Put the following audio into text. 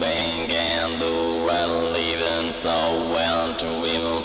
being and the well even so well to evil.